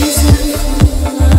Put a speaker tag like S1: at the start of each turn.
S1: Rising